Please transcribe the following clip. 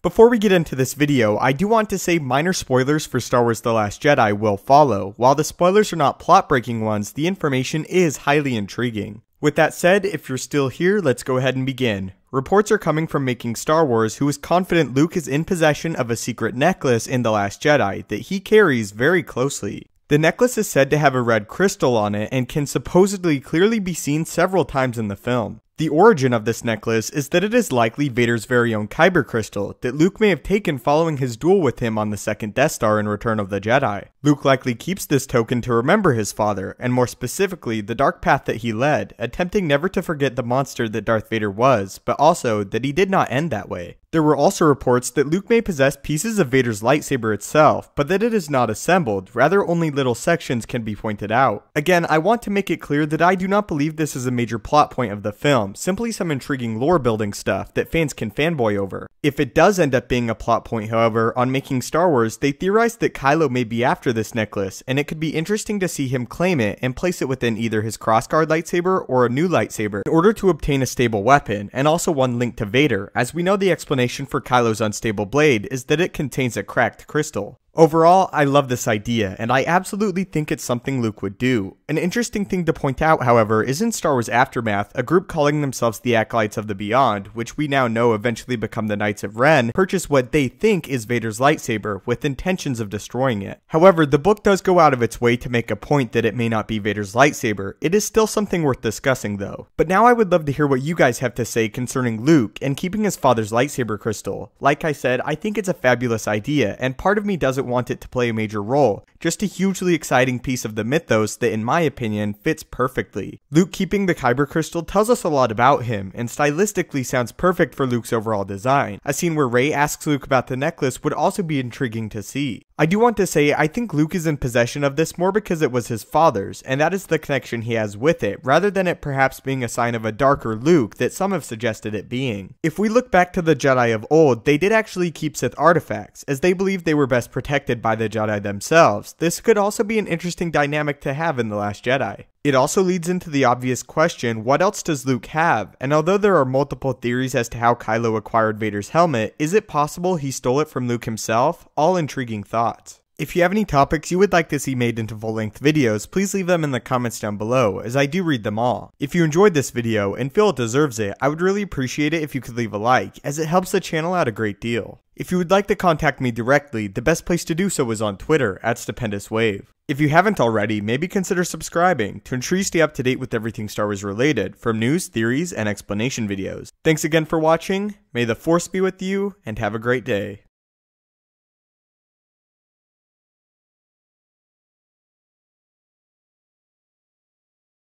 Before we get into this video, I do want to say minor spoilers for Star Wars The Last Jedi will follow. While the spoilers are not plot breaking ones, the information is highly intriguing. With that said, if you're still here, let's go ahead and begin. Reports are coming from Making Star Wars, who is confident Luke is in possession of a secret necklace in The Last Jedi that he carries very closely. The necklace is said to have a red crystal on it and can supposedly clearly be seen several times in the film. The origin of this necklace is that it is likely Vader's very own Kyber crystal that Luke may have taken following his duel with him on the second Death Star in Return of the Jedi. Luke likely keeps this token to remember his father, and more specifically, the dark path that he led, attempting never to forget the monster that Darth Vader was, but also that he did not end that way. There were also reports that Luke may possess pieces of Vader's lightsaber itself, but that it is not assembled, rather only little sections can be pointed out. Again, I want to make it clear that I do not believe this is a major plot point of the film, simply some intriguing lore building stuff that fans can fanboy over. If it does end up being a plot point, however, on making Star Wars, they theorized that Kylo may be after this necklace, and it could be interesting to see him claim it and place it within either his crossguard lightsaber or a new lightsaber in order to obtain a stable weapon, and also one linked to Vader, as we know the explanation for Kylo's unstable blade is that it contains a cracked crystal. Overall, I love this idea, and I absolutely think it's something Luke would do. An interesting thing to point out, however, is in Star Wars Aftermath, a group calling themselves the Acolytes of the Beyond, which we now know eventually become the Knights of Ren, purchase what they think is Vader's lightsaber with intentions of destroying it. However, the book does go out of its way to make a point that it may not be Vader's lightsaber. It is still something worth discussing though. But now I would love to hear what you guys have to say concerning Luke and keeping his father's lightsaber crystal. Like I said, I think it's a fabulous idea, and part of me doesn't want it to play a major role. Just a hugely exciting piece of the mythos that, in my opinion, fits perfectly. Luke keeping the Kyber crystal tells us a lot about him, and stylistically sounds perfect for Luke's overall design. A scene where Rey asks Luke about the necklace would also be intriguing to see. I do want to say I think Luke is in possession of this more because it was his father's, and that is the connection he has with it, rather than it perhaps being a sign of a darker Luke that some have suggested it being. If we look back to the Jedi of old, they did actually keep Sith artifacts, as they believed they were best protected by the Jedi themselves. This could also be an interesting dynamic to have in The Last Jedi. It also leads into the obvious question what else does Luke have? And although there are multiple theories as to how Kylo acquired Vader's helmet, is it possible he stole it from Luke himself? All intriguing thoughts. If you have any topics you would like to see made into full length videos, please leave them in the comments down below, as I do read them all. If you enjoyed this video and feel it deserves it, I would really appreciate it if you could leave a like, as it helps the channel out a great deal. If you would like to contact me directly, the best place to do so is on Twitter at StupendousWave. If you haven't already, maybe consider subscribing to ensure you stay up to date with everything Star Wars related, from news, theories, and explanation videos. Thanks again for watching, may the Force be with you, and have a great day.